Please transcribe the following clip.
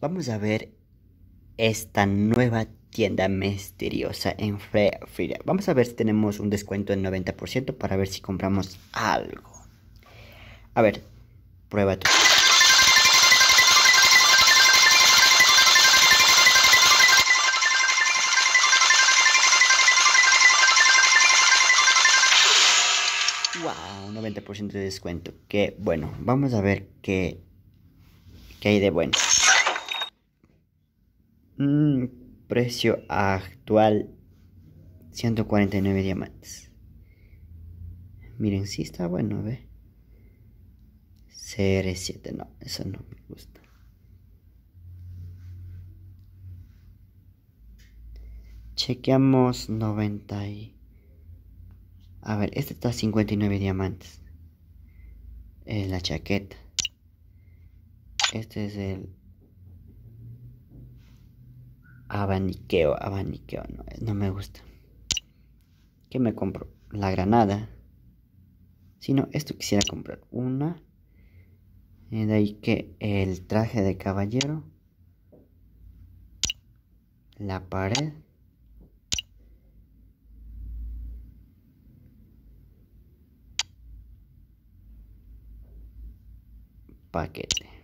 Vamos a ver esta nueva tienda misteriosa en Free Vamos a ver si tenemos un descuento del 90% para ver si compramos algo. A ver, prueba tu. Wow, 90% de descuento. Que bueno, vamos a ver qué, qué hay de bueno. Mm, precio actual 149 diamantes. Miren, si está bueno, ve. CR7, no, eso no me gusta. Chequeamos 90 y... A ver, este está 59 diamantes. Es la chaqueta. Este es el abaniqueo, abaniqueo, no, me gusta. ¿Qué me compro? La granada. Si no, esto quisiera comprar una. Y de ahí que el traje de caballero. La pared. Paquete.